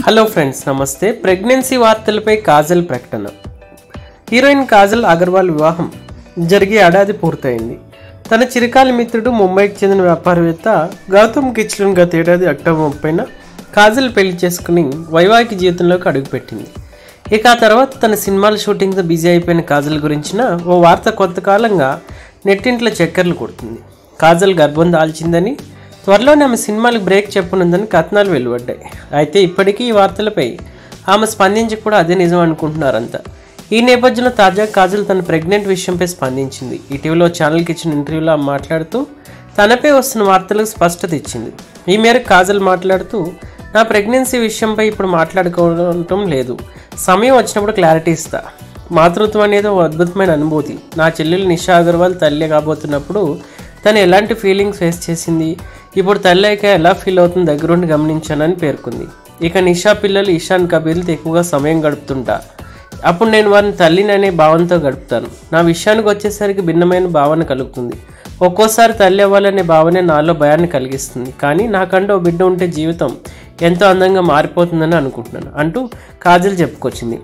Hello friends నమస్తే. Pregnancy వార్తలపై కాజల్ ప్రకటన. హీరోయిన్ కాజల్ అగర్వాల్ వివాహం జరిగి ఏడాది పూర్తయింది. తన చిరకాలి మిత్రుడు ముంబైకి చెందిన వ్యాపారవేత్త గౌతమ్ కిచ్లున్ గత ఏడాది అక్టోబర్ ముప్పైన కాజల్ పెళ్ళి చేసుకుని వైవాహిక జీవితంలోకి అడుగుపెట్టింది. ఇక ఆ తర్వాత తన సినిమాల షూటింగ్తో బిజీ అయిపోయిన కాజల్ గురించిన ఓ వార్త కొంతకాలంగా నెట్టింట్లో చక్కర్లు కొడుతుంది. కాజల్ గర్భం దాల్చిందని త్వరలోనే ఆమె సినిమాలకు బ్రేక్ చెప్పనుందని కథనాలు వెలువడ్డాయి. అయితే ఇప్పటికీ ఈ వార్తలపై ఆమె స్పందించి కూడా అదే నిజం అనుకుంటున్నారంతా ఈ నేపథ్యంలో తాజా కాజల్ తన ప్రెగ్నెంట్ విషయంపై స్పందించింది. ఇటీవల ఛానల్కి ఇచ్చిన ఇంటర్వ్యూలో ఆమె మాట్లాడుతూ తనపై వస్తున్న వార్తలకు స్పష్టత ఇచ్చింది. ఈ మేరకు కాజల్ మాట్లాడుతూ నా ప్రెగ్నెన్సీ విషయంపై ఇప్పుడు మాట్లాడుకోవటం లేదు. సమయం వచ్చినప్పుడు క్లారిటీ ఇస్తా. మాతృత్వం అనేది ఒక అద్భుతమైన అనుభూతి. నా చెల్లెలు నిషా అగర్వాల్ తల్లి కాబోతున్నప్పుడు తను ఎలాంటి ఫీలింగ్స్ ఫేస్ చేసింది? ఇప్పుడు తల్లైక ఎలా ఫీల్ అవుతుంది దగ్గరుండి గమనించానని పేర్కొంది. ఇక నిషా పిల్లలు ఇషాన్ కబీర్తో ఎక్కువగా సమయం గడుపుతుంటా. అప్పుడు నేను వారిని తల్లిని అనే భావనతో గడుపుతాను. నా విషయానికి వచ్చేసరికి భిన్నమైన భావన కలుగుతుంది. ఒక్కోసారి తల్లి అవ్వాలనే భావనే నాలో భయాన్ని కలిగిస్తుంది. కానీ నాకంటే ఓ బిడ్డ ఉంటే జీవితం ఎంతో అందంగా మారిపోతుందని అనుకుంటున్నాను. అంటూ కాజల్ చెప్పుకొచ్చింది.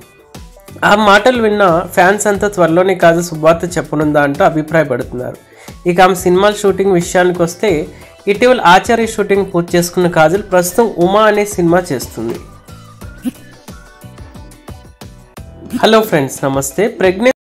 ఆ మాటలు విన్న ఫ్యాన్స్ అంతా త్వరలోనే కాజల్ శుభార్త చెప్పనుందా అంటూ అభిప్రాయపడుతున్నారు. ఇక ఆమె సినిమాల షూటింగ్ విషయానికి వస్తే ఇటీవల ఆచార్య షూటింగ్ పూర్తి చేసుకున్న కాజల్ ప్రస్తుతం ఉమా అనే సినిమా చేస్తుంది. హలో ఫ్రెండ్స్ నమస్తే. ప్రెగ్నెంట్